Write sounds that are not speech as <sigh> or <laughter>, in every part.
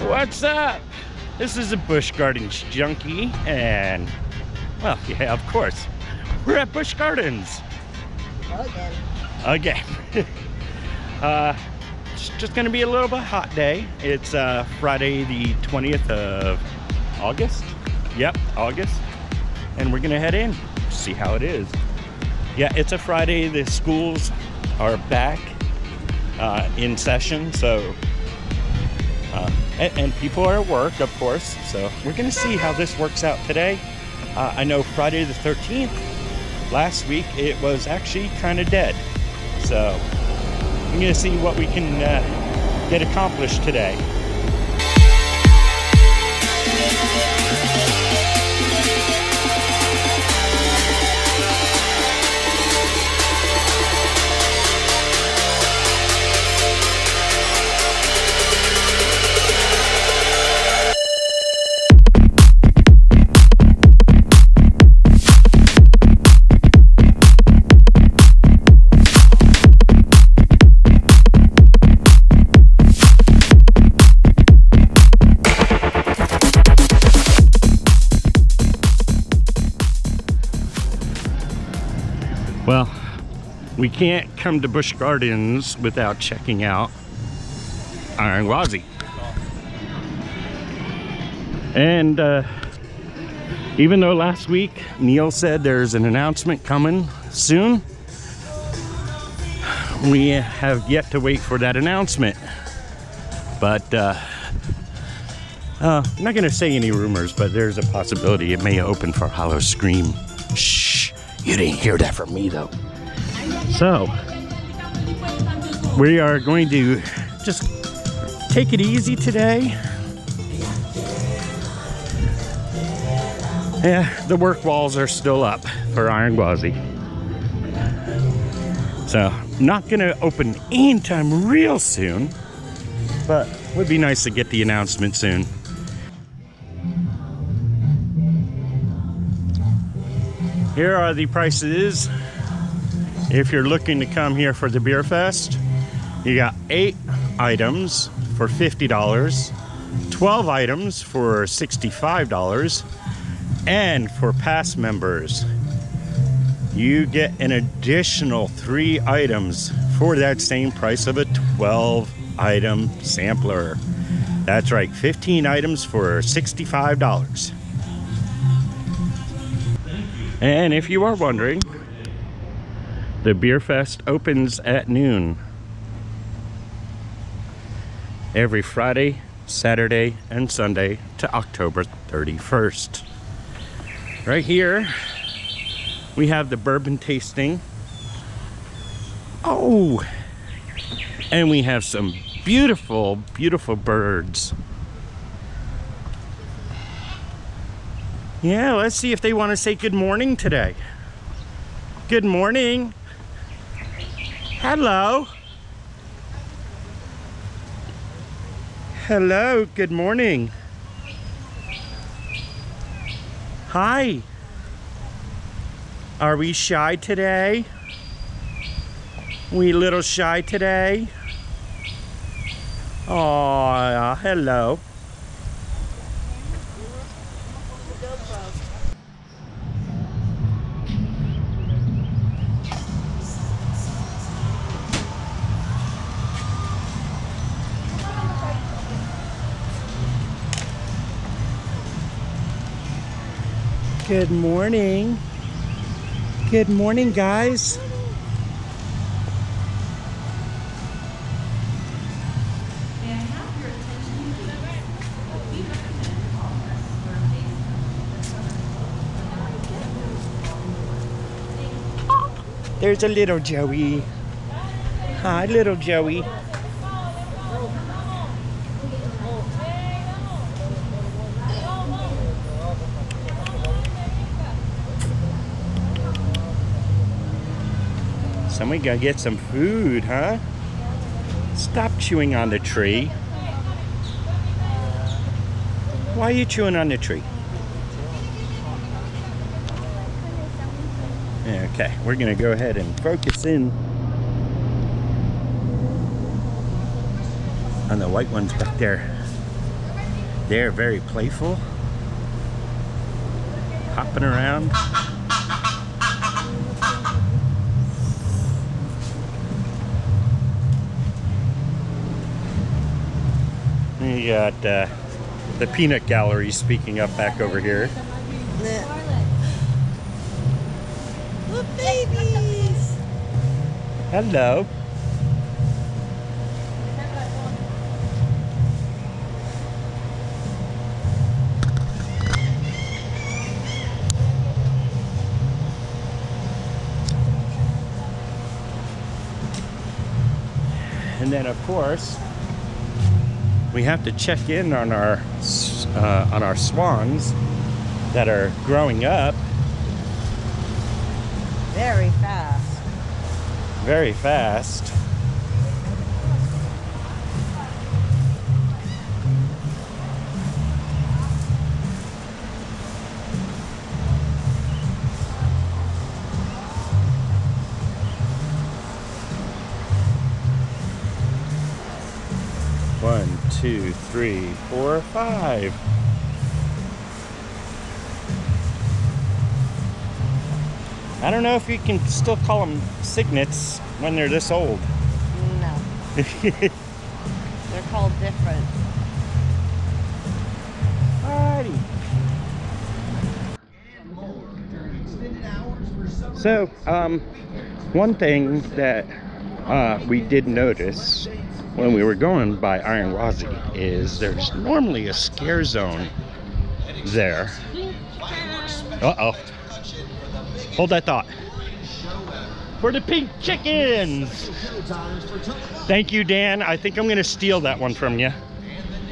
What's up? This is a Busch Gardens junkie, and well, <laughs> yeah, of course, we're at Busch Gardens Again. again. <laughs> uh, it's just gonna be a little bit hot day. It's uh, Friday, the 20th of August. Yep, August, and we're gonna head in, see how it is. Yeah, it's a Friday. The schools are back uh, in session, so and, and people are at work, of course. So we're gonna see how this works out today. Uh, I know Friday the 13th. Last week it was actually kind of dead, so I'm gonna see what we can uh, get accomplished today. We can't come to Busch Gardens without checking out Iron Gwazi. And uh, even though last week Neil said there's an announcement coming soon, we have yet to wait for that announcement. But uh, uh, I'm not going to say any rumors, but there's a possibility it may open for Howl-O-Scream. Shh, you didn't hear that from me though. So, we are going to just take it easy today. Yeah, the work walls are still up for Iron Gwazi. So, not gonna open anytime real soon, but would be nice to get the announcement soon. Here are the prices if you're looking to come here for the beer fest. You got eight items for $50, 12 items for $65, and for pass members, you get an additional three items for that same price of a 12 item sampler. That's right, 15 items for $65. And if you are wondering, the Beer Fest opens at noon every Friday, Saturday, and Sunday to October 31st. Right here, we have the bourbon tasting. Oh, and we have some beautiful, beautiful birds. Yeah, let's see if they want to say good morning today. Good morning. Hello. Hello, good morning. Hi. Are we shy today? We little shy today? Oh, hello. Good morning. Good morning, guys. There's a little Joey. Hi, little Joey. Somebody gotta get some food, huh? Stop chewing on the tree. Why are you chewing on the tree? Okay, we're gonna go ahead and focus in on the white ones back there. They're very playful, hopping around. You got uh, the peanut gallery speaking up back over here. Look, babies. Hello. And then, of course, we have to check in on our uh, on our swans that are growing up Very fast. very fast. Three, four, five. I don't know if you can still call them cygnets when they're this old. No, <laughs> they're called different. Alrighty. So, um, one thing that uh, we did notice when we were going by Iron Gwazi is there's normally a scare zone there. Uh oh. Hold that thought. For the pink chickens! Thank you, Dan. I think I'm going to steal that one from you.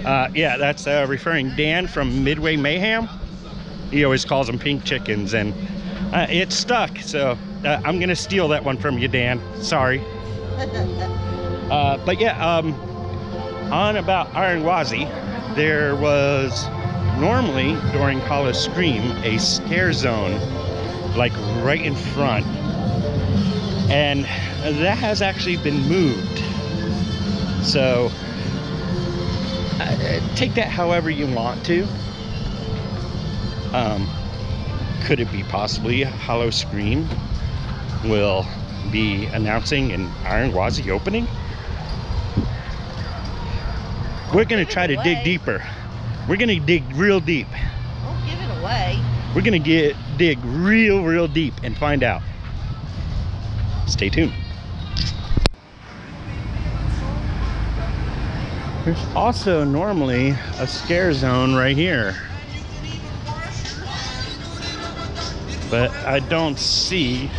Uh, yeah, that's uh, referring Dan from Midway Mayhem. He always calls them pink chickens, and uh, it stuck. So uh, I'm gonna steal that one from you, Dan. Sorry. <laughs> Uh, but yeah, um, on about Iron Gwazi, there was normally during Howl-O-Scream a scare zone, like right in front, and that has actually been moved. So uh, take that however you want to. Um, could it be possibly Howl-O-Scream will be announcing an Iron Gwazi opening? We're gonna try to dig deeper. We're gonna dig real deep. Don't give it away. We're gonna get dig real, real deep and find out. Stay tuned. There's also normally a scare zone right here. But I don't see.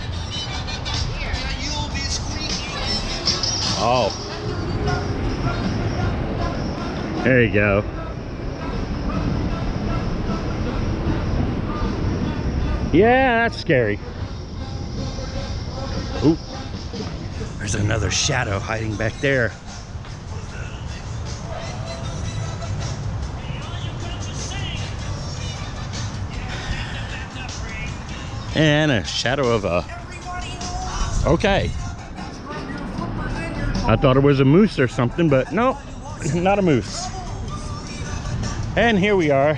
Oh. There you go. Yeah, that's scary. Ooh. There's another shadow hiding back there. And a shadow of a. Okay. I thought it was a moose or something, but no, <laughs> not a moose. And here we are,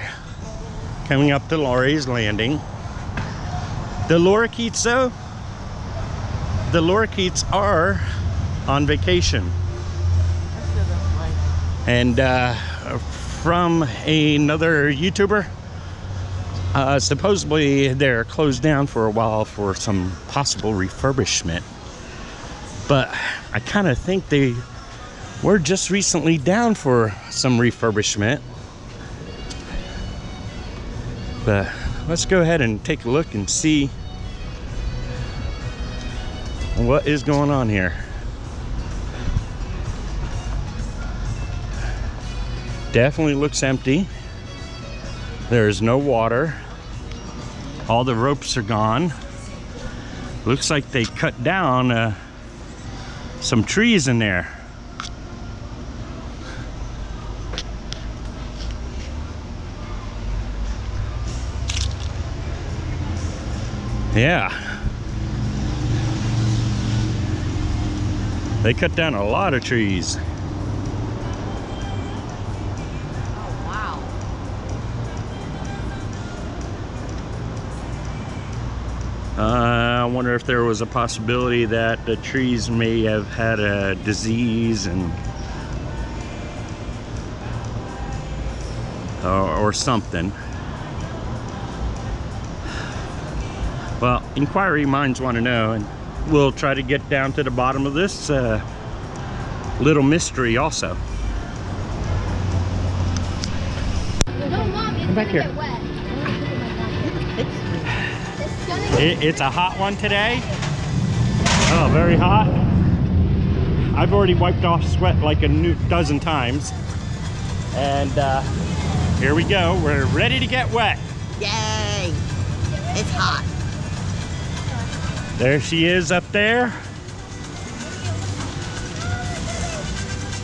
coming up to Lory's Landing. The lorikeets, though, the lorikeets are on vacation. And uh, from another YouTuber, uh, supposedly they're closed down for a while for some possible refurbishment. But I kind of think they were just recently down for some refurbishment. But let's go ahead and take a look and see what is going on here. Definitely looks empty. There's no water. All the ropes are gone. Looks like they cut down uh, some trees in there. Yeah. They cut down a lot of trees. Oh, wow. Uh, I wonder if there was a possibility that the trees may have had a disease and or something. Well, inquiry minds want to know, and we'll try to get down to the bottom of this uh, little mystery also. It's Come back here. It's It, it's a hot one today. Oh, very hot. I've already wiped off sweat like a new dozen times. And uh, here we go. We're ready to get wet. Yay! It's hot. There she is up there.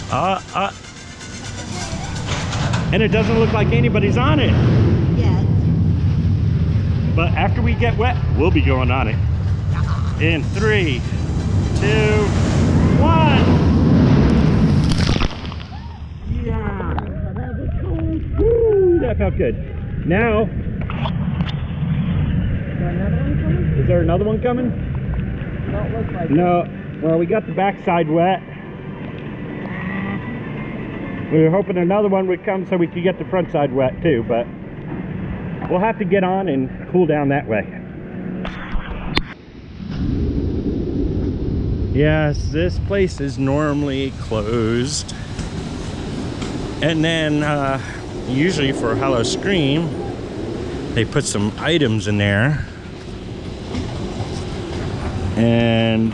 Uh, uh. And it doesn't look like anybody's on it. Yes. But after we get wet, we'll be going on it. In three, two, one. Yeah, that was cold. Woo, that felt good. Is there another one coming? Don't look like No. Well, we got the backside wet. We were hoping another one would come so we could get the front side wet too, but we'll have to get on and cool down that way. Yes, this place is normally closed. And then, uh, usually for Howl-O-Scream, they put some items in there. And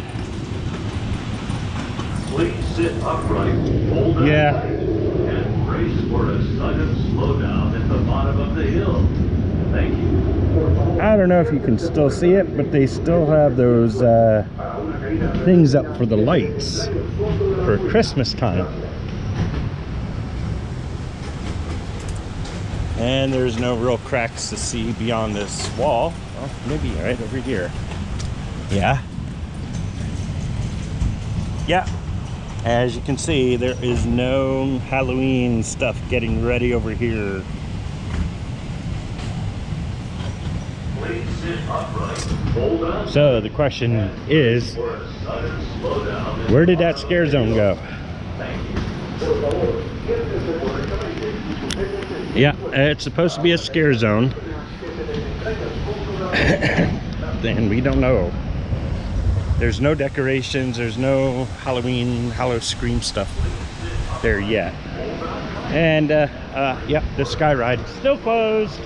Please sit upright, hold Yeah. and brace for a sudden slowdown at the bottom of the hill. Thank you. I don't know if you can still see it, but they still have those uh, things up for the lights for Christmas time. And there's no real cracks to see beyond this wall. Well, maybe right over here. Yeah. Yeah. As you can see, there is no Halloween stuff getting ready over here. Please sit upright, hold on So the question is, for a sudden slowdown. at where did that scare zone go? Thank you. Yeah, it's supposed to be a scare zone. <coughs> and we don't know. There's no decorations, there's no Halloween, Howl-O-Scream stuff there yet. And, uh, uh, yep, the Sky Ride is still closed.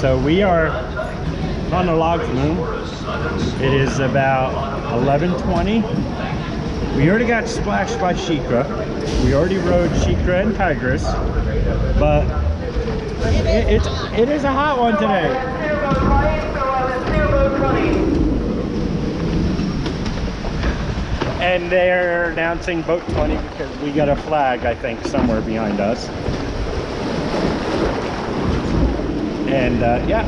So we are on the log flume. It is about 11:20. We already got splashed by SheiKra. We already rode SheiKra and Tigris, but it, it's it is a hot one today. And they're announcing boat 20 because we got a flag, I think, somewhere behind us. And uh, yeah.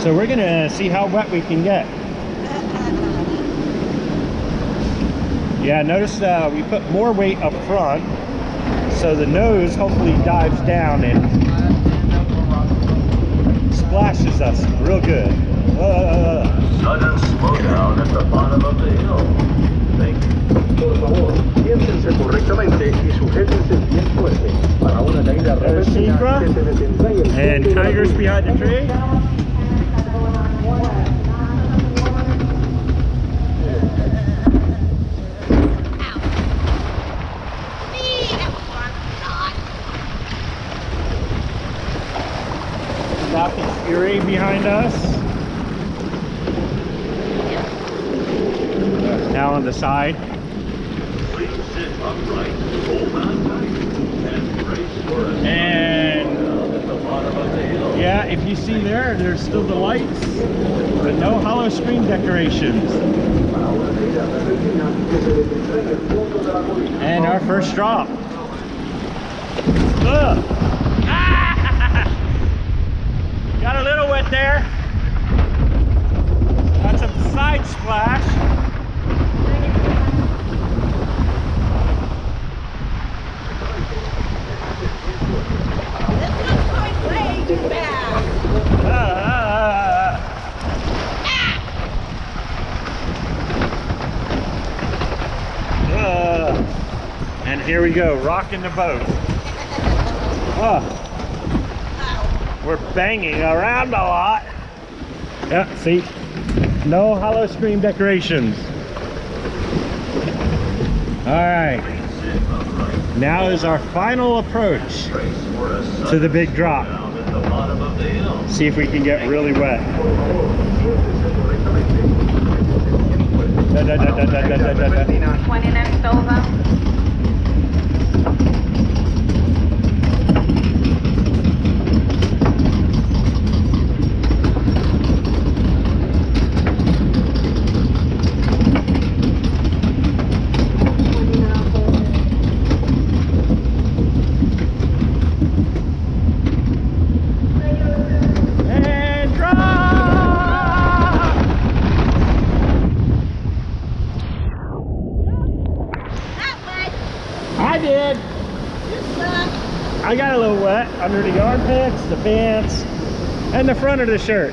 So we're gonna see how wet we can get. Yeah, notice uh, we put more weight up front. So the nose hopefully dives down and splashes us real good. Sudden slowdown at the bottom of the hill. Thank you. Por favor, siéntense correctamente y sujétense bien fuerte para una caída There's repentina que se detendrá en el and punto de la Tigers behind the tree. me. That was fun. Not. Southeast Fury behind us. Now on the side. And yeah, if you see there, there's still the lights, but no Howl-O-Scream decorations. And our first drop. <laughs> Got a little wet there. Got some side splash. This looks like way too bad. Ah. Ah. And here we go, rocking the boat. Ah. We're banging around a lot. Yeah, see? No Howl-O-Scream decorations. All right. Now is our final approach to the big drop. See if we can get really wet. Da, da, da, da, da, da, da, da, da. 20 next over. And drop! That way. I did. You suck. I got a little wet under the armpits, the pants, and the front of the shirt.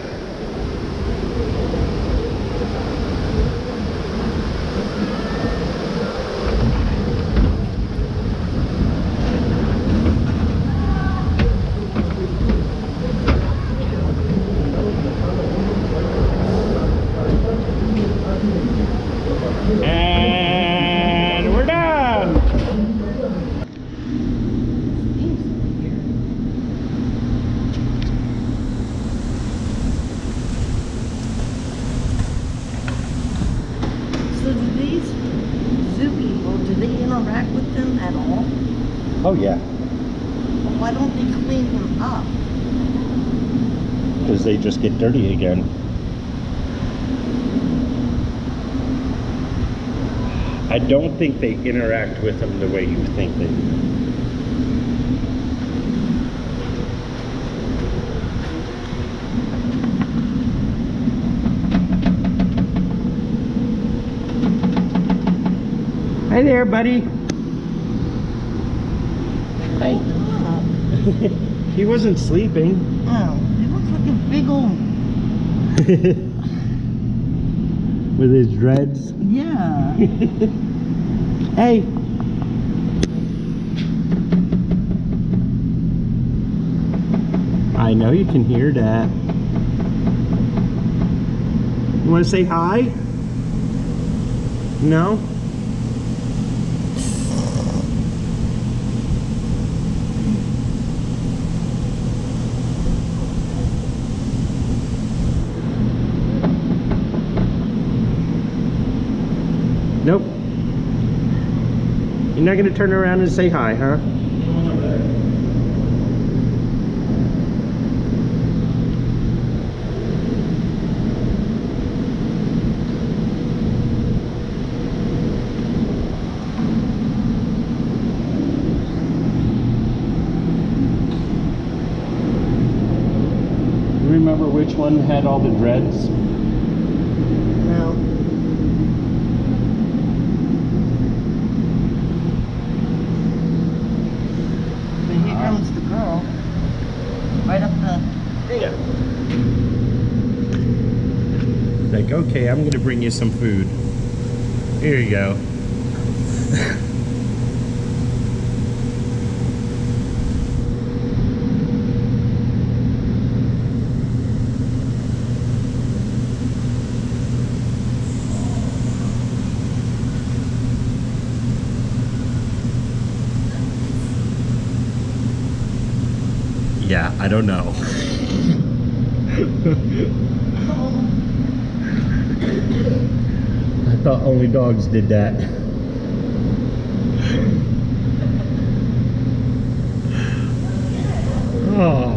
And we're done. So do these zoo people, do they interact with them at all? Oh yeah, Or why don't they clean them up? because they just get dirty again. I don't think they interact with them the way you think they do. Hi there, buddy. Hi. <laughs> He wasn't sleeping. oh, he looks like a big old, <laughs> With his dreads. yeah. <laughs> Hey. I know you can hear that. You want to say hi? No? Nope. You're not gonna turn around and say hi, huh? Remember which one had all the dreads? No. But here comes the girl. Right up the Yeah. Like, okay, I'm gonna bring you some food. Here you go. Yeah, I don't know. dogs did that. oh.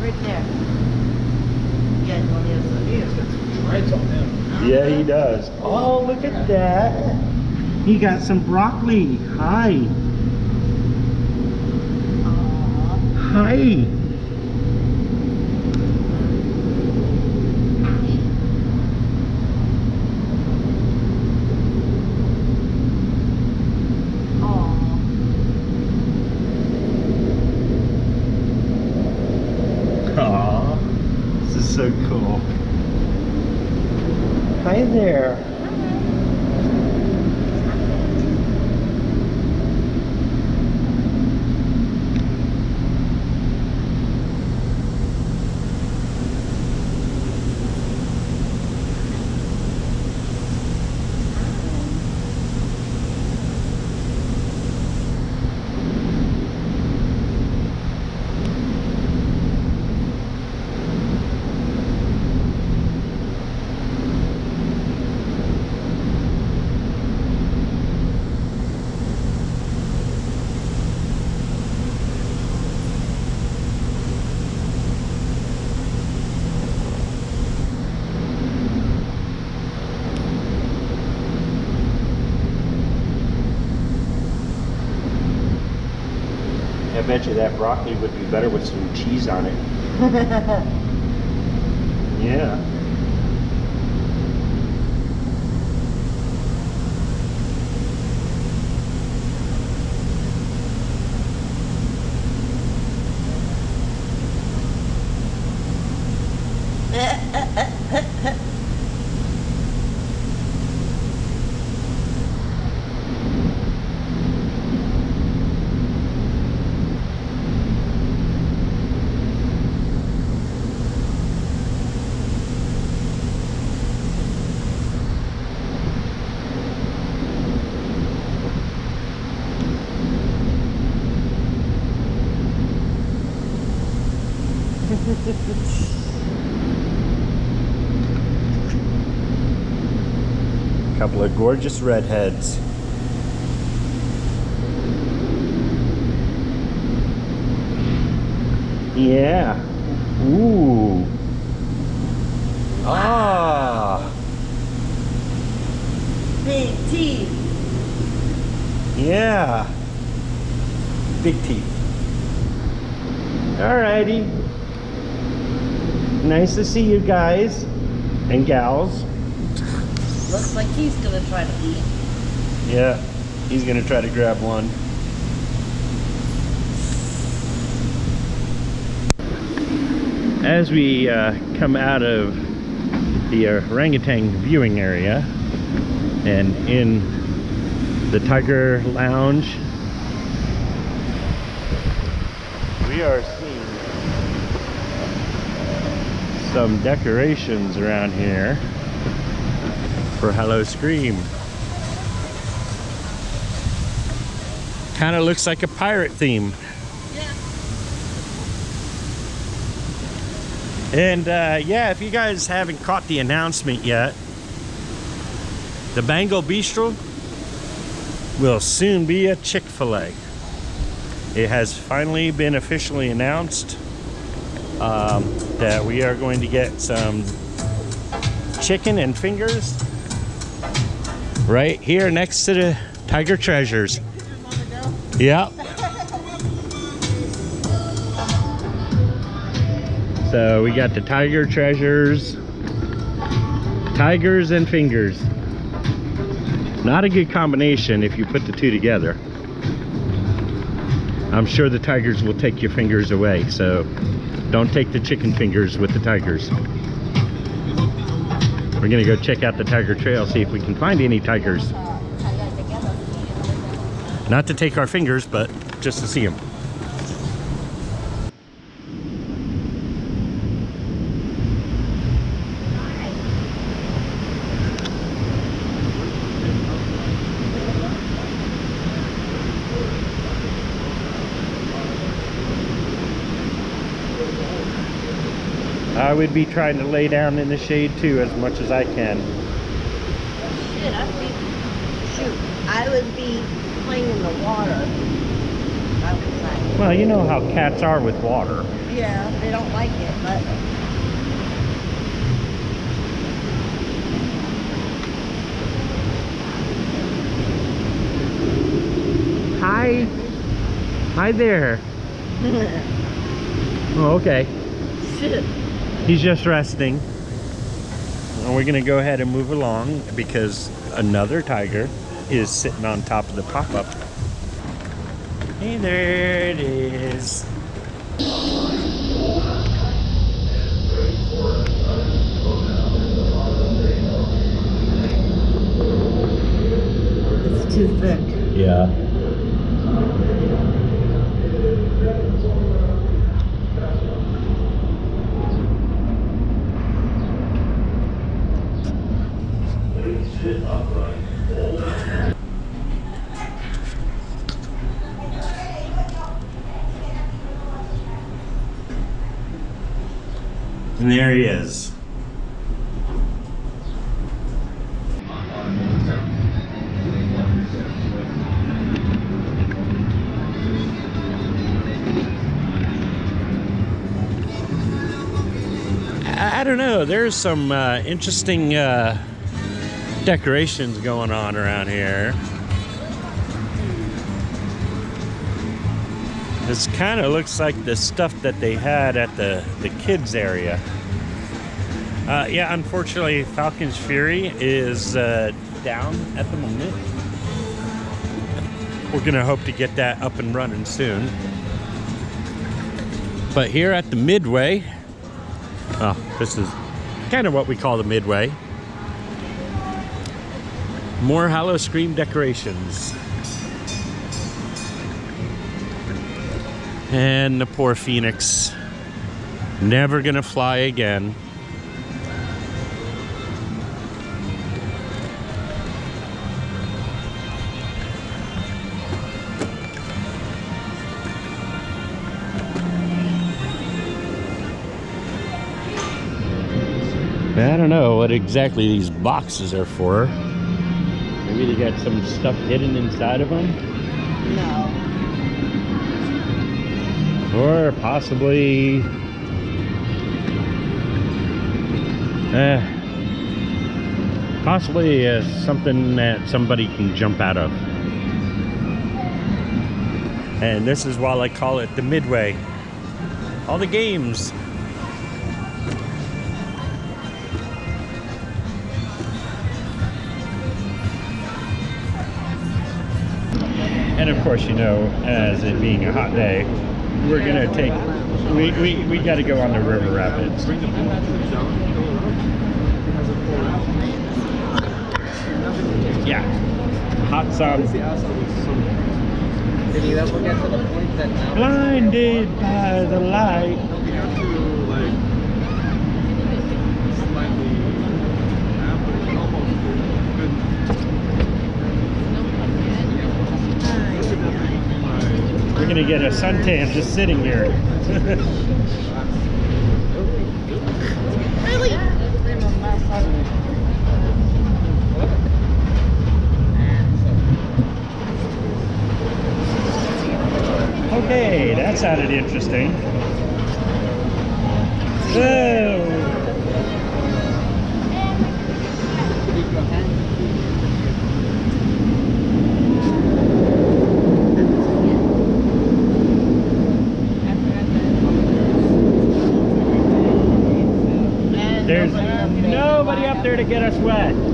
Right there. Yeah. He. Yeah, he does. Oh, look at that. He got some broccoli. Hi. Hi. Bet you that broccoli would be better with some cheese on it. <laughs> Yeah. Couple of gorgeous redheads. Yeah. Ooh. Ah. Big teeth. Yeah. Big teeth. Alrighty. Nice to see you guys and gals. Looks like he's gonna try to eat. Yeah, he's gonna try to grab one. As we uh, come out of the orangutan viewing area and in the Tiger Lounge, we are seeing some decorations around here for Howl-O-Scream. Kind of looks like a pirate theme. Yeah. And uh, yeah, if you guys haven't caught the announcement yet, the Bengal Bistro will soon be a Chick fil A. It has finally been officially announced um, that we are going to get some chicken and fingers right here next to the Tiger Treasures. Yep. So we got the tiger treasures, tigers and fingers. Not a good combination if you put the two together. I'm sure the tigers will take your fingers away, so don't take the chicken fingers with the tigers. We're gonna go check out the tiger trail, see if we can find any tigers. Uh, Not to take our fingers, but just to see them. would be trying to lay down in the shade too as much as I can. Shit, I'd be, shoot, I would be playing in the water. Well, you know how cats are with water. Yeah, they don't like it, but... Hi. Hi there. <laughs> oh, okay. Shit. He's just resting. And we're gonna go ahead and move along because another tiger is sitting on top of the pop-up. Hey, there it is. It's too thick. Yeah. And there he is. I, don't know. There's some uh, interesting uh, decorations going on around here. This kind of looks like the stuff that they had at the, the kids area. Uh, yeah, unfortunately, Falcon's Fury is uh, down at the moment. We're gonna hope to get that up and running soon. But here at the Midway, oh, this is kind of what we call the Midway. More Howl-O-Scream decorations. And the poor phoenix. Never gonna fly again. I don't know what exactly these boxes are for. Maybe they got some stuff hidden inside of them. No. Or possibly. Uh, possibly uh, something that somebody can jump out of. And this is why I call it the Midway. All the games. And of course, you know, as it being a hot day, we're gonna take, we, we, we gotta go on the river rapids. Yeah, hot sun, to blinded by the light. we have to like slightly average almost We're gonna get a suntan just sitting here. okay, that sounded interesting. There's there to get us wet.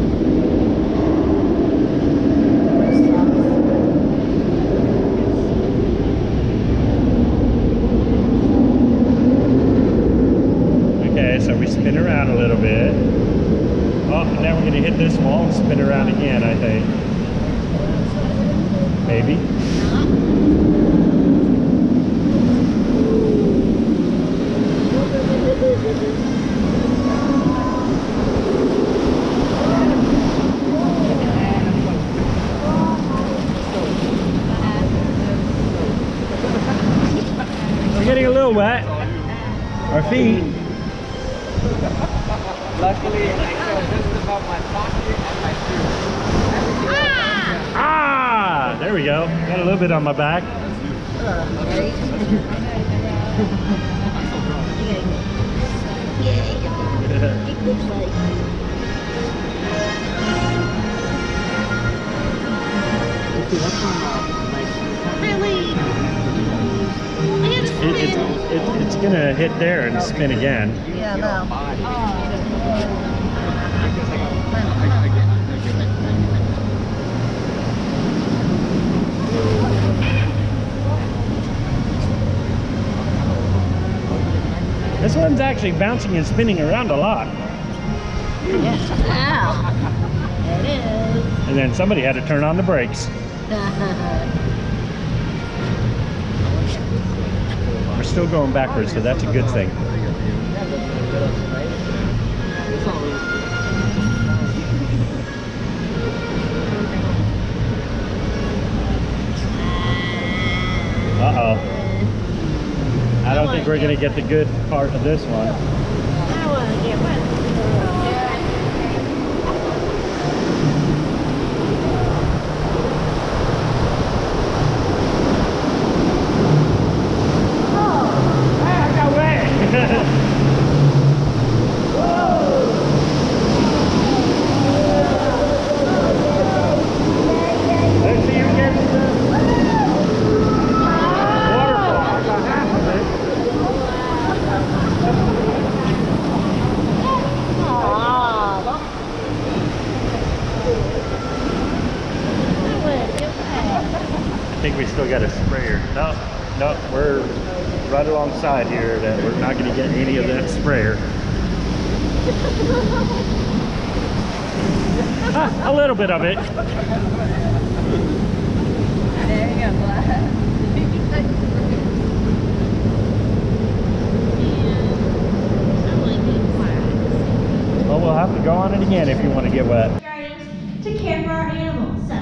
Actually bouncing and spinning around a lot. It is. And then somebody had to turn on the brakes. <laughs> We're still going backwards, so that's a good thing. Uh-oh. Think we're gonna get the good part of this one. I want to get wet. I got wet. Let's see who gets the waterfall. I got half of it. I think we still got a sprayer. No, no, we're right alongside here that we're not gonna get any of that sprayer. Ah, a little bit of it. There you go, Vlad. Well, we'll have to go on it again if you want to get wet. gardens to care for our animals. So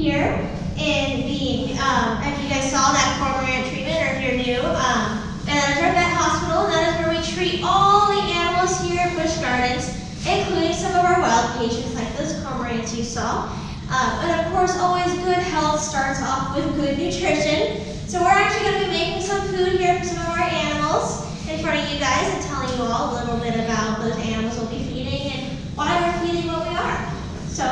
here in the, um, if you guys saw that cormorant treatment, or if you're new, um, that is our vet hospital, and that is where we treat all the animals here at Busch Gardens, including some of our wild patients like those cormorants you saw. Um, and of course, always good health starts off with good nutrition. So we're actually going to be making some food here for some of our animals in front of you guys and telling you all a little bit about those animals we'll be feeding and why we're feeding what we are. So,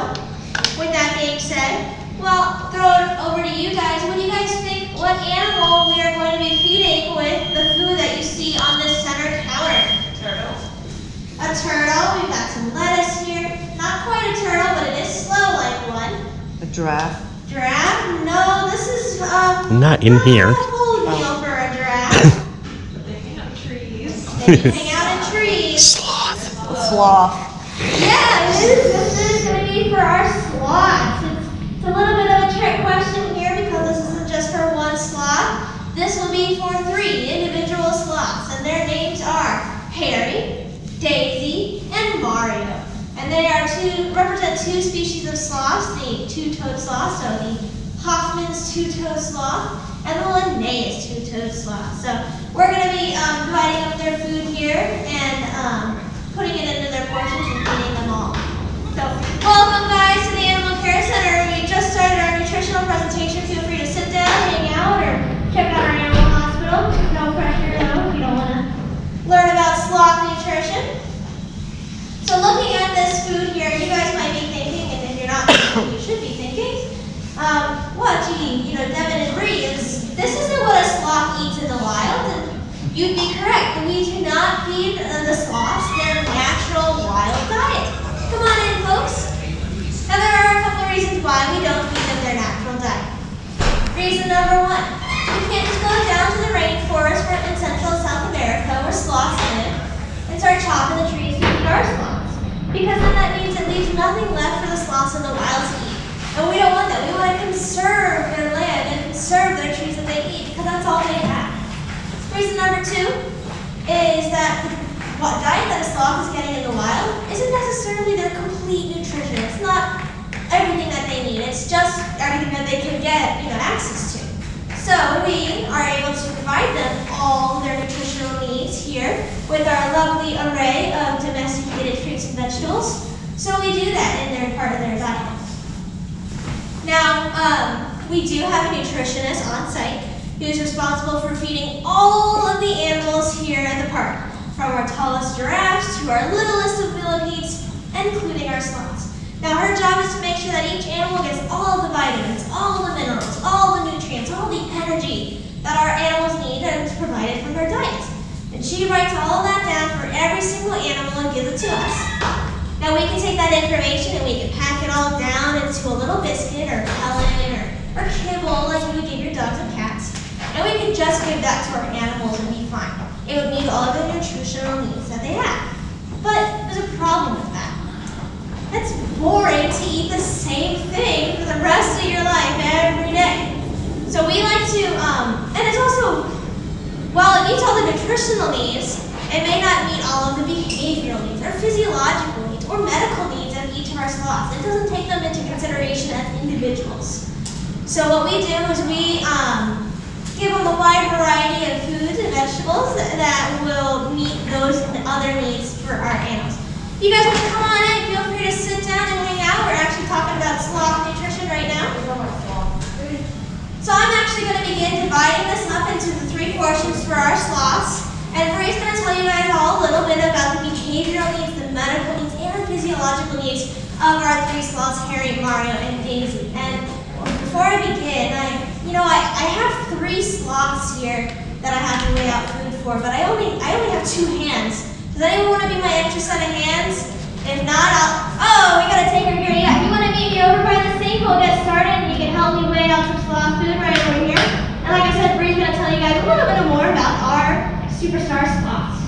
with that being said, well, throw it over to you guys. What do you guys think? What animal we are going to be feeding with the food that you see on this center counter? Turtle. A turtle. We've got some lettuce here. Not quite a turtle, but it is slow like one. A giraffe. Giraffe? No, this is um. Not in here. Not a whole meal for a giraffe. they can hang out in here. A oh. <laughs> sloth. Yeah, this is, this is going to be for our sloths. It's, it's a little bit of a trick question here because this isn't just for one sloth. This will be for three individual sloths, and their names are Harry, Daisy, and Mario. And they are two represent two species of sloths, the two-toed sloth, so the Hoffman's two-toed sloth, and the Linnaeus two-toed sloth. So we're going to be um, dividing up their food here and um, putting it into their portions and feeding them all. So welcome guys to the Animal Care Center. We just started our nutritional presentation. Feel free to sit down, hang out, or check out our animal hospital. No pressure though if you don't want to learn about sloth nutrition. So looking at this food here, you guys might be thinking, and if you're not <coughs> you should be thinking, um, what, gee, you know, Devin is this isn't what a sloth eats in the wild? You'd be correct. We do not feed the sloths their natural wild diet. Come on in, folks. Now there are a couple of reasons why we don't feed them their natural diet. Reason number one, we can't just go down to the rainforest in Central South America where sloths live and start chopping the trees to feed our sloths. Because then that means it leaves nothing left for the sloths in the wild to eat. And we don't want that. We want to conserve their land and conserve their trees that they eat because that's all they have. Reason number two is that what diet that a sloth is getting in the wild isn't necessarily their complete nutrition. It's not everything that they need. It's just everything that they can get, you know, access to. So we are able to provide them all their nutritional needs here with our lovely array of domesticated fruits and vegetables. So we do that in their part of their diet. Now, um, we do have a nutritionist on site who's responsible for feeding all of the animals here at the park, from our tallest giraffes to our littlest of millipedes, including our sloths. Now, her job is to make sure that each animal gets all the vitamins, all the minerals, all the nutrients, all the energy that our animals need and is provided from their diet. And she writes all that down for every single animal and gives it to us. Now we can take that information and we can pack it all down into a little biscuit or pellet or, or kibble like you would give your dogs and cats. And we can just give that to our animals and be fine. It would meet all of the nutritional needs that they have. But there's a problem with that. It's boring to eat the same thing for the rest of your life every day. So we like to, um, and it's also, while it meets all the nutritional needs, it may not meet all of the behavioral needs or physiological needs or medical needs of each of our sloths. It doesn't take them into consideration as individuals. So what we do is we um, give them a wide variety of foods and vegetables that, will meet those other needs for our animals. If you guys want to come on in, feel free to sit down and hang out. We're actually talking about sloth nutrition right now. So I'm actually going to begin dividing this up into the three portions for our sloths. And Marie's going to tell you guys all a little bit about the behavioral needs, the medical needs, and the physiological needs of our three sloths, Harry, Mario, and Daisy. And before I begin, I, you know, I, I have three sloths here that I have to lay out food for, but I only, I only have two hands. Does anyone want to be my extra set of hands? If not, I'll, oh, we got to take her here. Yeah, if you want to meet me over by the sink, we'll get started, and you can help me weigh out some sloth food right over here. And like I said, Bree's going to tell you guys a little bit more about our superstar sloths.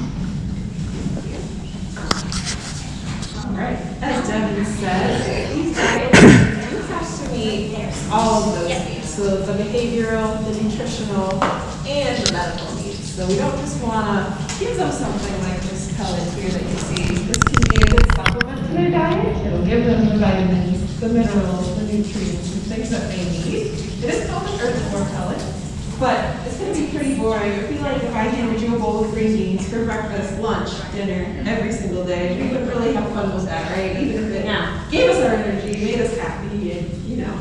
Alright, as Devin said, these diets have to meet all of those needs. So the behavioral, the nutritional, and the medical needs. So we don't just wanna give them something like this pellet here that you see. This can be a good supplement to their diet. It'll give them the vitamins, the minerals, the nutrients, the things that they need. It is called an earthworm pellet. But it's gonna be pretty boring. It would be like if I handed you a bowl of green beans for breakfast, lunch, dinner, every single day. We wouldn't really have fun with that, right? Even if it gave us our energy, made us happy, and, you know.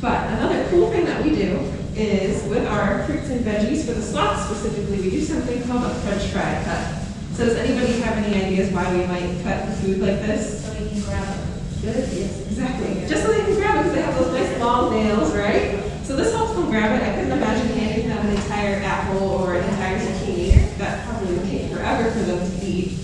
But another cool thing that we do is with our fruits and veggies, for the slots specifically, we do something called a french fry cut. So does anybody have any ideas why we might cut the food like this? So we can grab it. Good, yes, exactly. Just so they can grab it because they have those nice long nails, right? So this helps them grab it. I couldn't imagine handing them an entire apple or an entire zucchini. That probably would take forever for them to eat.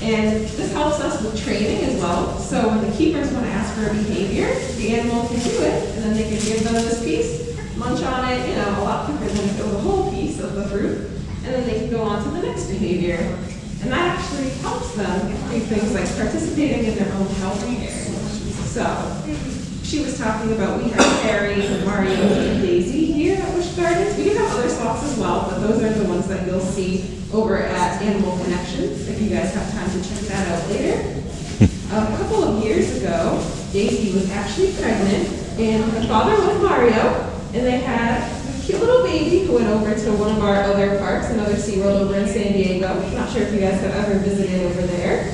And this helps us with training as well. So when the keepers want to ask for a behavior, the animal can do it, and then they can give them this piece, munch on it, you know, a lot quicker than if it was a whole piece of the fruit, and then they can go on to the next behavior. And that actually helps them do things like participating in their own health care. So, she was talking about, we have Harry, Mario, and Daisy here at Busch Gardens. We do have other spots as well, but those are the ones that you'll see over at Animal Connections, if you guys have time to check that out later. <laughs> A couple of years ago, Daisy was actually pregnant, and the father was Mario, and they had a cute little baby who went over to one of our other parks, another SeaWorld over in San Diego. Not sure if you guys have ever visited over there.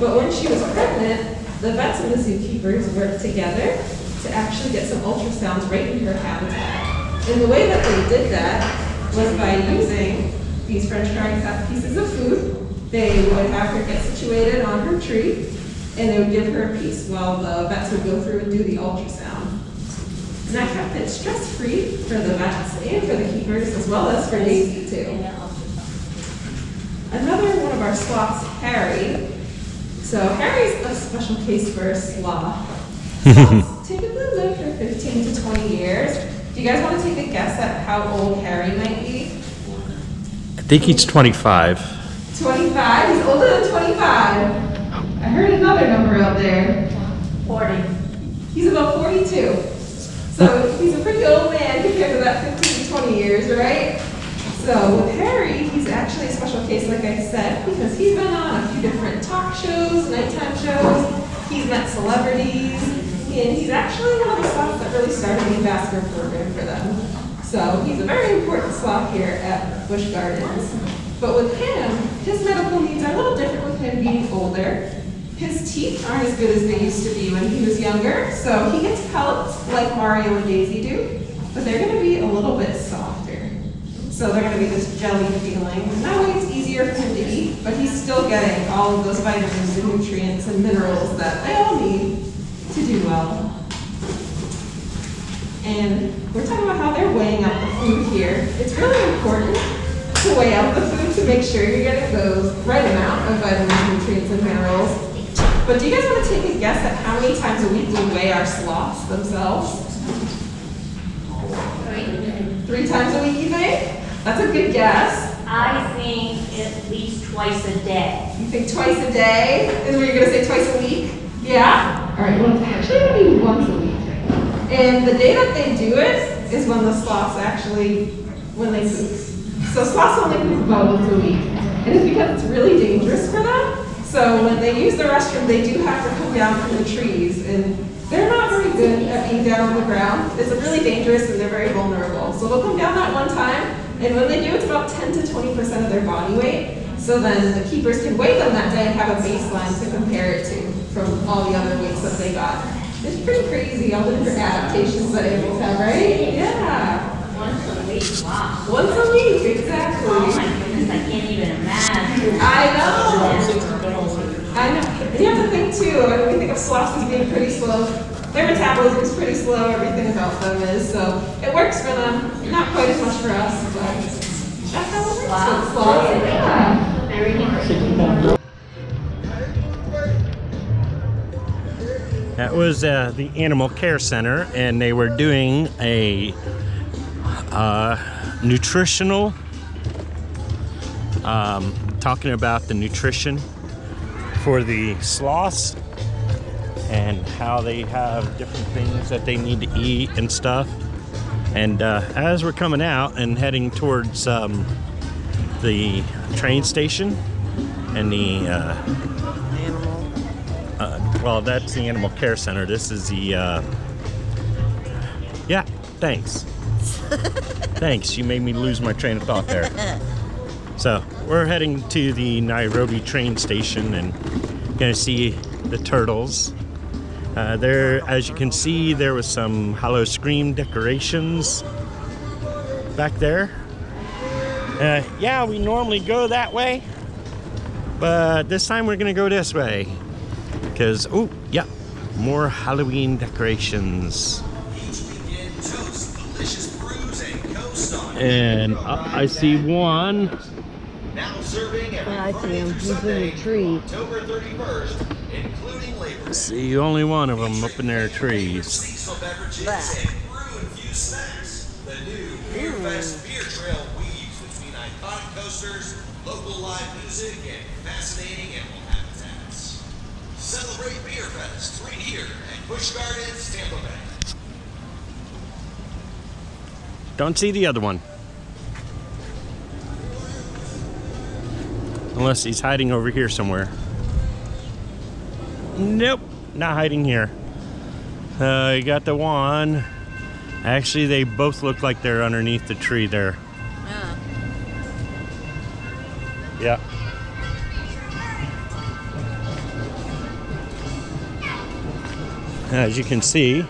But when she was pregnant, the vets and the zookeepers worked together to actually get some ultrasounds right in her habitat. And the way that they did that was by using these french fry cut pieces of food. They would have her get situated on her tree, and they would give her a piece while the vets would go through and do the ultrasound. And that kept it stress-free for the vets and for the keepers, as well as for Daisy too. Another one of our sloths, Harry. So Harry's a special case for a sloth. Sloths typically live for 15 to 20 years. Do you guys want to take a guess at how old Harry might be? I think he's 25. 25? He's older than 25. I heard another number out there. 40. He's about 42. So he's a pretty old man compared to that 15 to 20 years, right? So with Harry, he's actually a special case, like I said, nighttime shows. He's met celebrities, and he's actually one of the sloths that really started the ambassador program for them. So he's a very important sloth here at Busch Gardens. But with him, his medical needs are a little different with him being older. His teeth aren't as good as they used to be when he was younger, so he gets pellets like Mario and Daisy do, but they're gonna be a little bit softer. So they're gonna be this jelly feeling. Way it's easier for him to eat, but he's still getting all of those vitamins and nutrients and minerals that they all need to do well. And we're talking about how they're weighing up the food here. It's really important to weigh out the food to make sure you're getting the right amount of vitamins, nutrients, and minerals. But do you guys want to take a guess at how many times a week we weigh our sloths themselves? Three times a week, you think? That's a good guess. I think at least twice a day. You think twice a day? Is what you're gonna say twice a week? Yeah? All right, well, actually maybe once a week. And the day that they do it is when the sloths actually, when they poop. So sloths only poop about once a week. And it's because it's really dangerous for them. So when they use the restroom, they do have to come down from the trees. And they're not very good at being down on the ground. It's really dangerous and they're very vulnerable. So they'll come down that one time. And when they do, it's about 10 to 20% of their body weight. So then the keepers can weigh them that day and have a baseline to compare it to from all the other weights that they got. It's pretty crazy, all the different adaptations that animals have, right? Yeah. Once a week, wow. Once a week, exactly. Oh my goodness, I can't even imagine. I know. I know. And you have to think too, I mean, we think of sloths as being pretty slow. Their metabolism is pretty slow, everything about them is, so it works for them. Not quite as much for us, but that's how it works Wow. with sloths. Yeah. Very interesting. That was uh, the Animal Care Center, and they were doing a uh, nutritional, um, talking about the nutrition for the sloths and how they have different things that they need to eat and stuff. And uh, as we're coming out and heading towards um, the train station and the uh, uh, well, that's the animal care center. This is the. Uh, yeah, thanks. <laughs> thanks. You made me lose my train of thought there. <laughs> So we're heading to the Nairobi train station and gonna see the turtles. Uh, there, as you can see, there was some Howl-O-Scream decorations back there. Uh, yeah, we normally go that way, but this time we're gonna go this way because oh yeah more halloween decorations and I, I see one Now serving every I see him. He's in Sunday the tree. October 31st, including Labor Day. See only one of them up in their trees. Coasters, local live music, and fascinating Fest right here at Gardens, don't see the other one. Unless he's hiding over here somewhere nope not hiding here. Uh, you got the one actually they both look like they're underneath the tree there. Yeah. As you can see,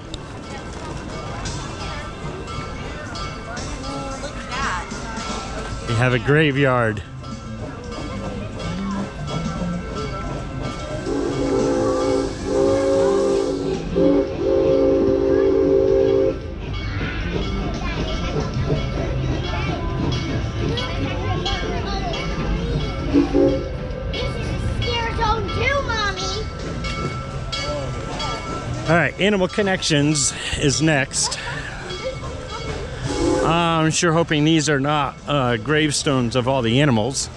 we have a graveyard. Animal Connections is next. I'm sure hoping these are not uh, gravestones of all the animals.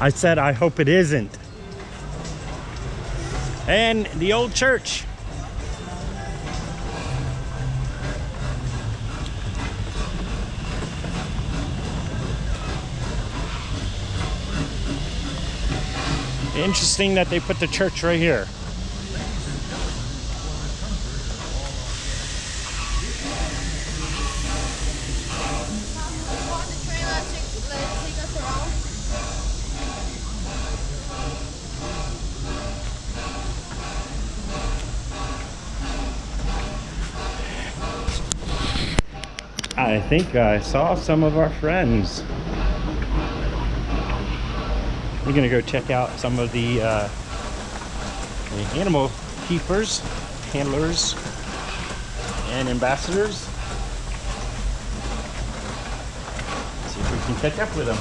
I said I hope it isn't. And the old church. Interesting that they put the church right here. I think I saw some of our friends. We're gonna go check out some of the, uh, the animal keepers, handlers, and ambassadors. Let's see if we can catch up with them.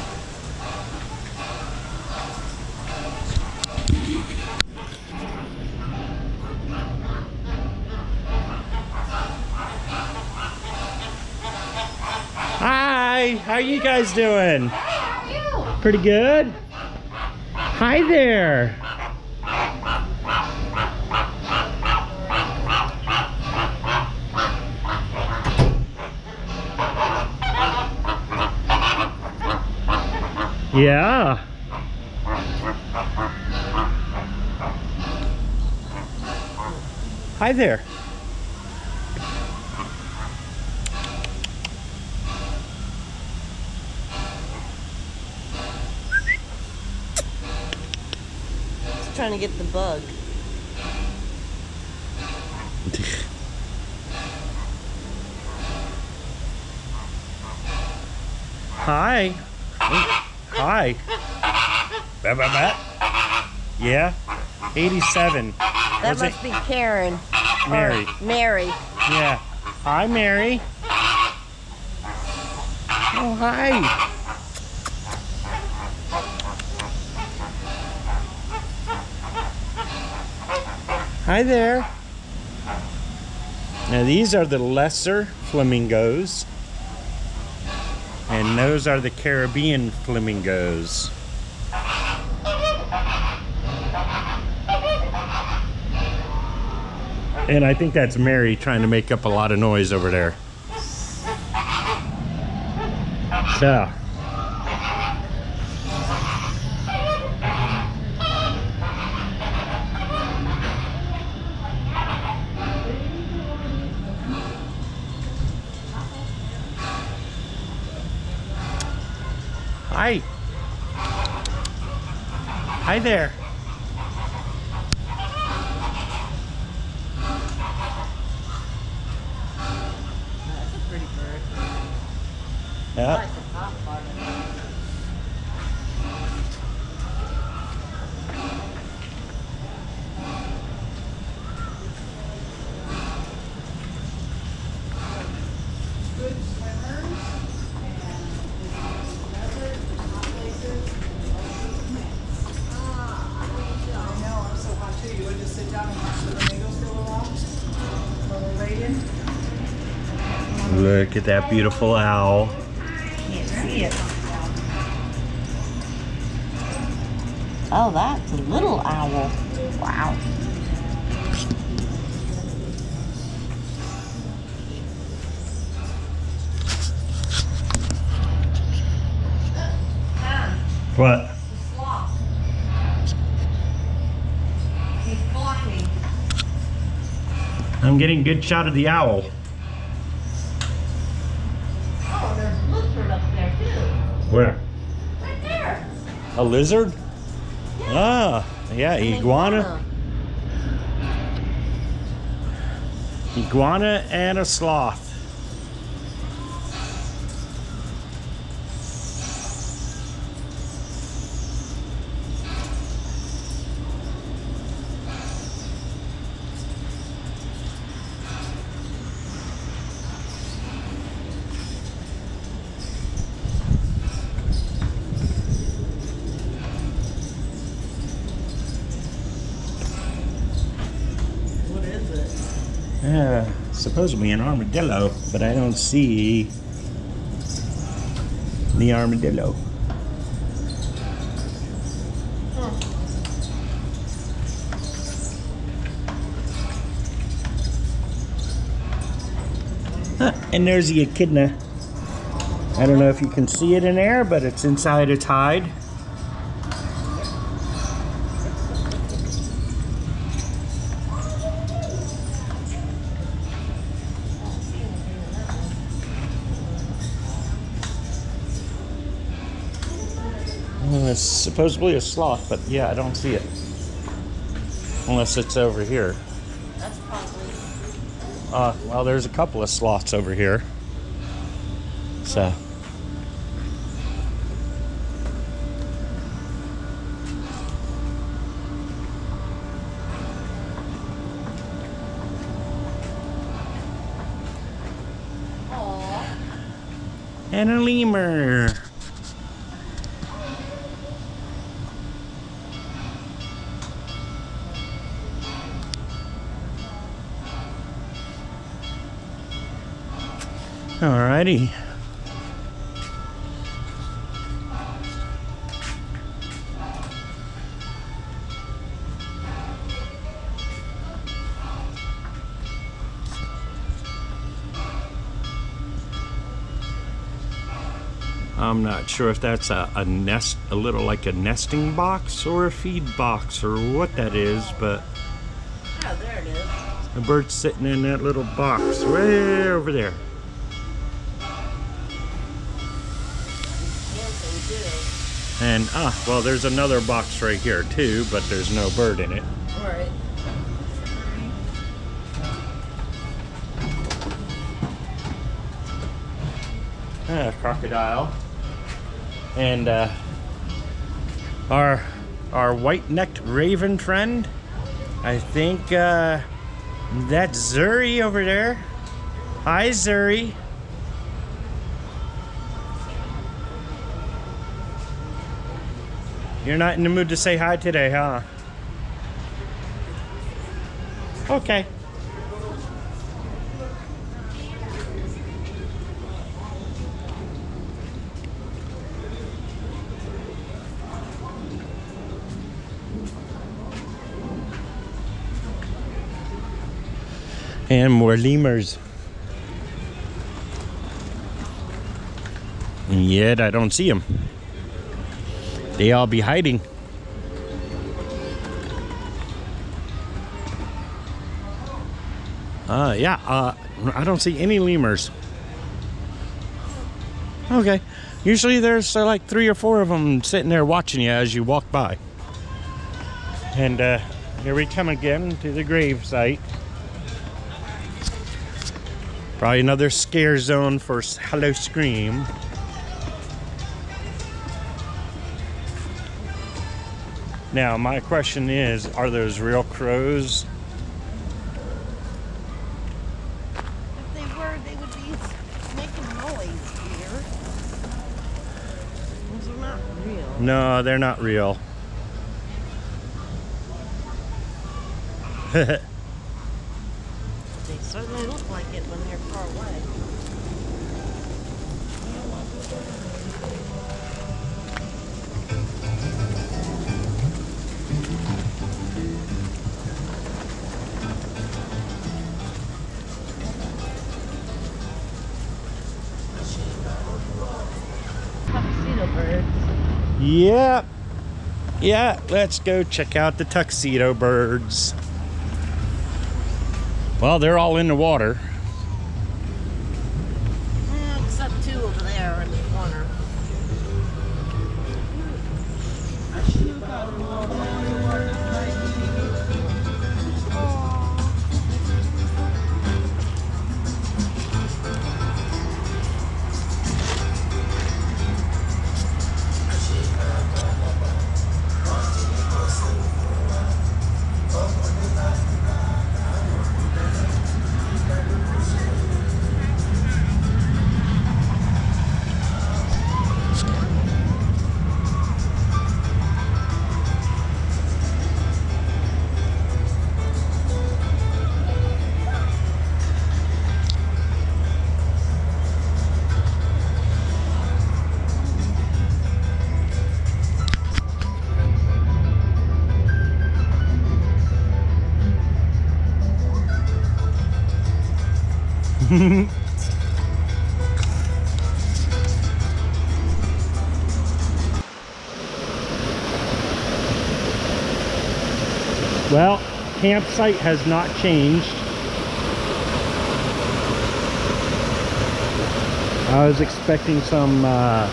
Hi, how you guys doing? Pretty good. Hi there. Yeah. Hi there. Trying to get the bug. Hi. Hi. Bat, bat, bat. Yeah. 87. That Was it- must be Karen. or Mary. Mary. Yeah. Hi, Mary. Oh, hi. Hi there. Now these are the lesser flamingos. And those are the Caribbean flamingos. And I think that's Mary trying to make up a lot of noise over there. So. Hi there. Look at that beautiful owl. Can't see it. Oh, that's a little owl. Wow. What? I'm getting a good shot of the owl. A lizard? Ah, yeah, An iguana. Iguana and a sloth. What is it? Yeah, supposedly an armadillo, but I don't see the armadillo. Huh, and there's the echidna. I don't know if you can see it in there, but it's inside its hide. It's supposedly a sloth, but yeah, I don't see it. Unless it's over here. That's probably. Uh, well, there's a couple of sloths over here. So. And a lemur. Alrighty. I'm not sure if that's a, a nest, a little like a nesting box or a feed box or what that is, but Oh, there it is. the bird's sitting in that little box way over there. And ah, well, there's another box right here too, but there's no bird in it. All right. Ah, crocodile. And uh, our our white-necked raven friend. I think uh, that's Zuri over there. Hi, Zuri. You're not in the mood to say hi today, huh? Okay. And more lemurs. And yet I don't see them. They all be hiding. Uh, yeah, uh, I don't see any lemurs. Okay. Usually there's uh, like three or four of them sitting there watching you as you walk by. And uh, here we come again to the grave site. Probably another scare zone for Howl-O-Scream. Now, my question is are those real crows? If they were, they would be making noise here. Those are not real. No, they're not real. <laughs> yeah. Yeah, let's go check out the tuxedo birds. Well, they're all in the water. Campsite has not changed. I was expecting some uh,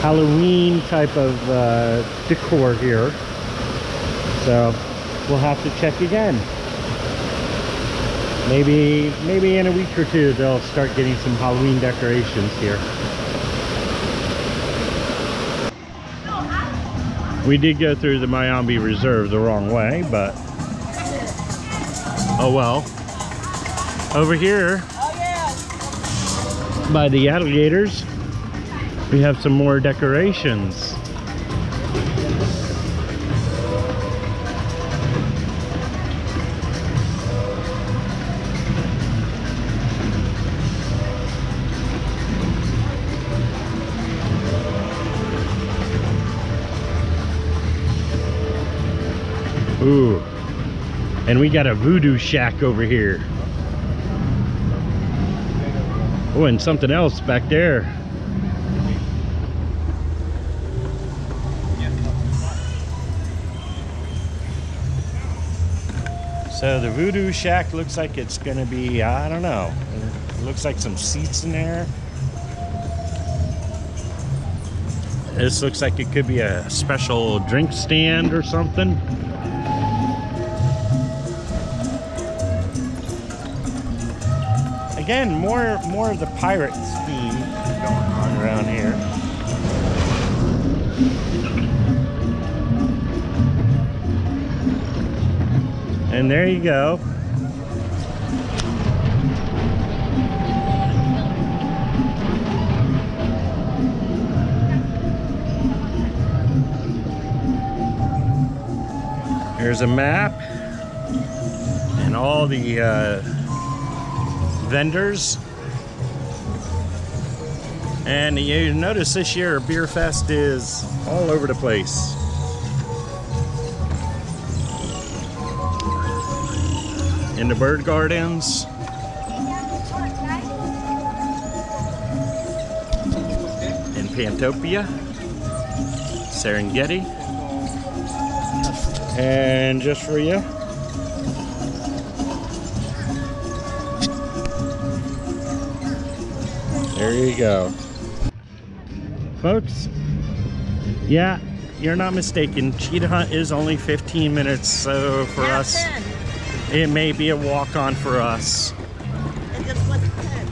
Halloween type of uh, decor here. So we'll have to check again. Maybe maybe in a week or two they'll start getting some Halloween decorations here. We did go through the Myombe Reserve the wrong way, but oh well. Over here by the alligators, we have some more decorations. We got a voodoo shack over here. Oh, and something else back there. So the voodoo shack looks like it's gonna be, I don't know. It looks like some seats in there. This looks like it could be a special drink stand or something. Again, more more of the pirate theme going on around here. And there you go. There's a map and all the uh, vendors. And you notice this year Bier Fest is all over the place. In the bird gardens. In Pantopia. Serengeti. And just for you, there you go. Folks, yeah, you're not mistaken. Cheetah Hunt is only 15 minutes, so for Now us, 10. it may be a walk on for us. It just went to 10.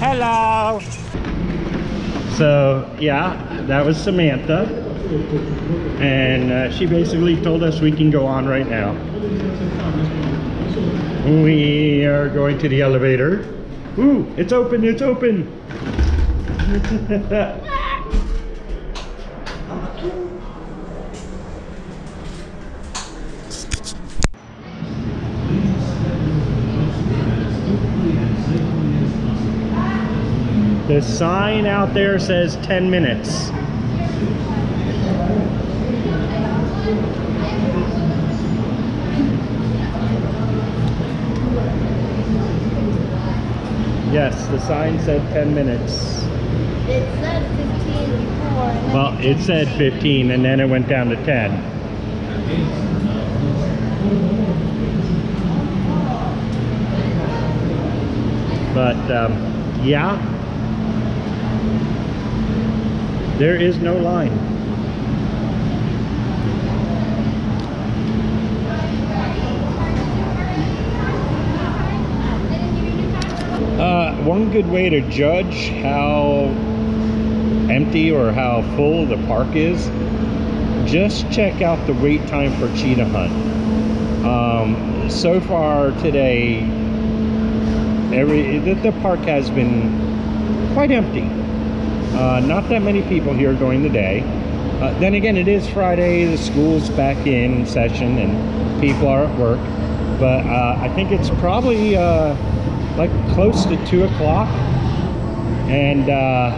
Hello. So yeah, that was Samantha, and uh, she basically told us we can go on right now. We are going to the elevator. Ooh, it's open! It's open! <laughs> The sign out there says 10 minutes. Yes, the sign said 10 minutes. It said 15 before. Well, it said 15 and then it went down to 10. But um, yeah, there is no line. Uh, one good way to judge how empty or how full the park is, just check out the wait time for cheetah hunt. Um, so far today, every the, the park has been quite empty. Uh, not that many people here during the day. Uh, then again, it is Friday, the school's back in session and people are at work. But uh, I think it's probably uh, like close to two o'clock. And uh,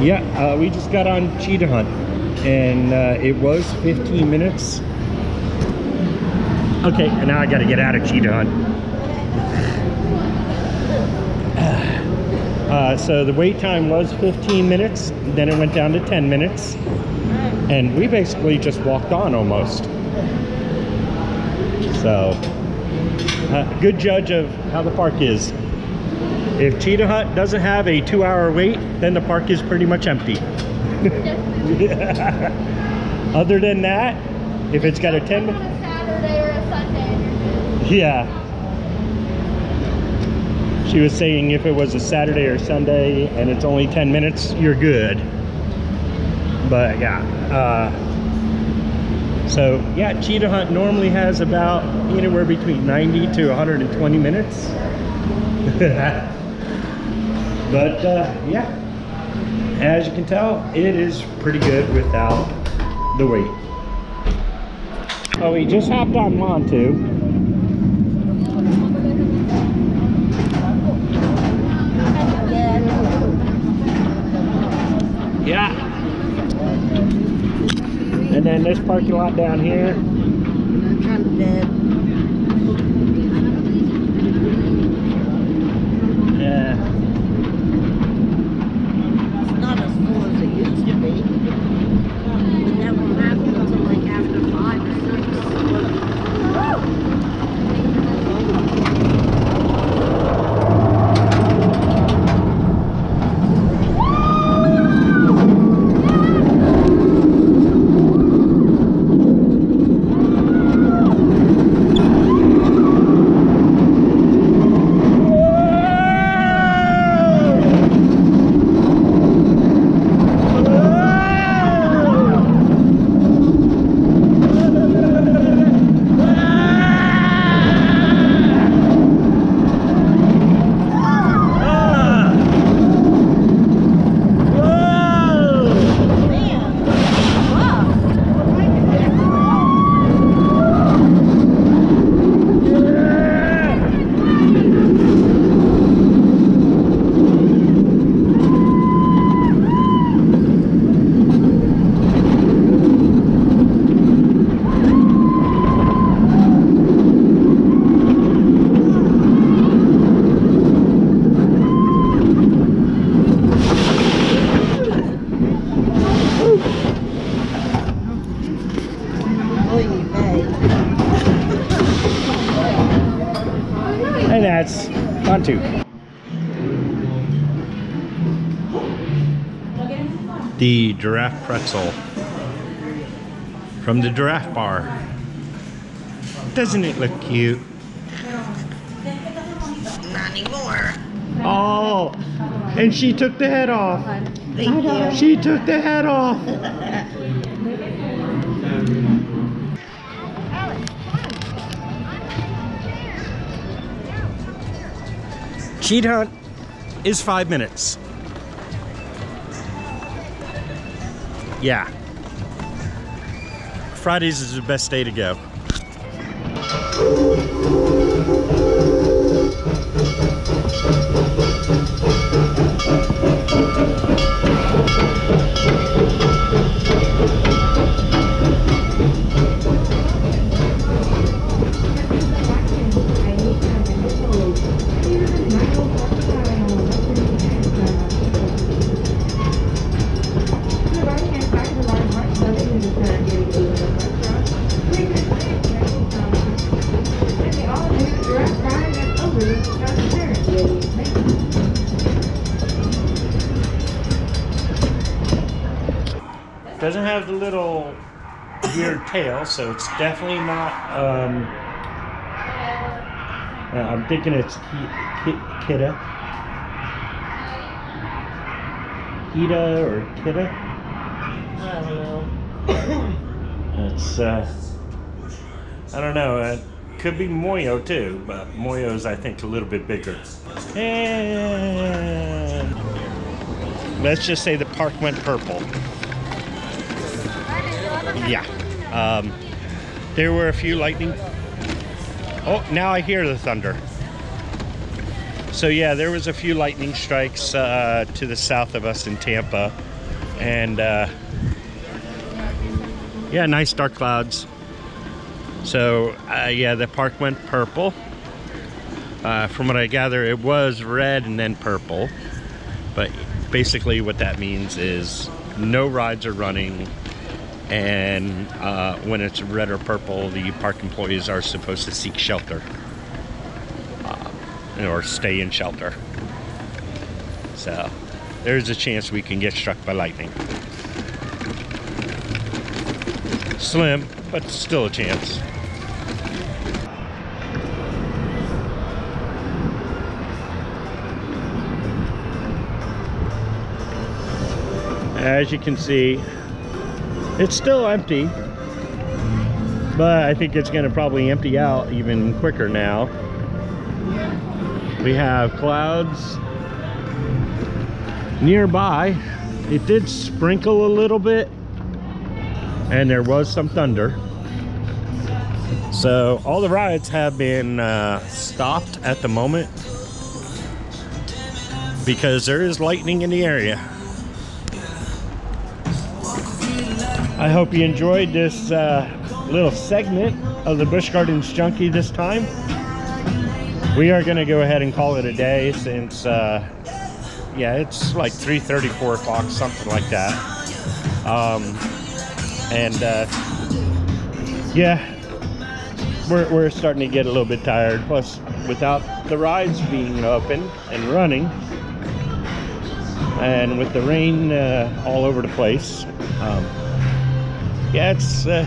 yeah, uh, we just got on cheetah hunt and uh, it was 15 minutes. Okay, and now I gotta get out of cheetah hunt. <sighs> Uh, so the wait time was 15 minutes, then it went down to 10 minutes, and we basically just walked on almost. So, <laughs> good judge of how the park is. If Cheetah Hunt doesn't have a two hour wait, then the park is pretty much empty. <laughs> Other than that, if it's got a 10 On a Saturday or a Sunday. yeah. She was saying if it was a Saturday or Sunday and it's only 10 minutes, you're good. But yeah. Uh, so yeah, Cheetah Hunt normally has about anywhere between 90 to 120 minutes. <laughs> but uh, yeah, as you can tell, it is pretty good without the weight. Oh, we just hopped on Montu. This parking lot down here. I'm of dead. Yeah. It's not as full as it used to be. But that won't happen until like after five or six. Oy vey. And that's Montu. The giraffe pretzel from the giraffe bar. Doesn't it look cute? Not anymore. Oh, and she took the head off. Thank you. She took the head off. <laughs> Cheetah Hunt is five minutes. Yeah. Fridays is the best day to go. So it's definitely not. Um, uh, I'm thinking it's ki- ki- Kida. Kida or Kida? I don't know. It's, uh, I don't know. It could be Moyo too, but Moyo's, I think, a little bit bigger. And let's just say the park went purple. Yeah. Um, there were a few lightning. Oh, now I hear the thunder. So yeah, there was a few lightning strikes uh, to the south of us in Tampa, and uh, yeah, nice dark clouds. So uh, yeah, the park went purple. Uh, from what I gather, it was red and then purple. But basically, what that means is no rides are running, and uh, when it's red or purple, the park employees are supposed to seek shelter uh, or stay in shelter. So there's a chance we can get struck by lightning. Slim, but still a chance. As you can see, it's still empty, but I think it's going to probably empty out even quicker now. We have clouds nearby. It did sprinkle a little bit, and there was some thunder. So all the rides have been uh, stopped at the moment because there is lightning in the area. I hope you enjoyed this uh, little segment of the Busch Gardens Junkie this time. We are going to go ahead and call it a day since, uh, yeah, it's like 3.30, 4 o'clock, something like that. Um, and uh, yeah, we're, we're starting to get a little bit tired. Plus, without the rides being open and running, and with the rain uh, all over the place, um, yeah, it's uh,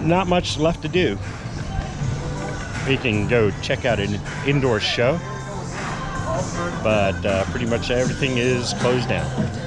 not much left to do. We can go check out an indoor show, but uh, pretty much everything is closed down.